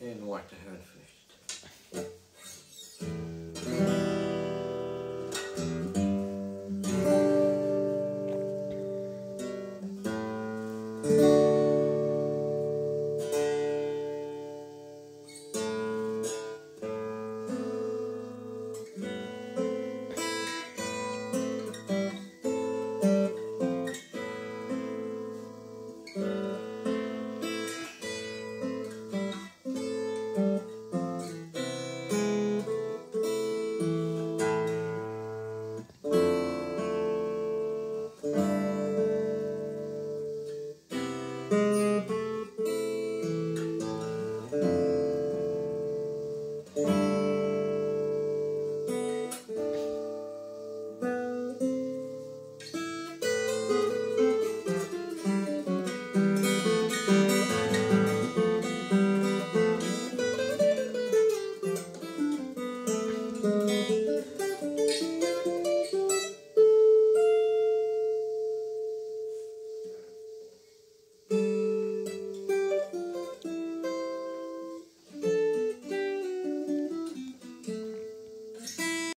and white herring fish.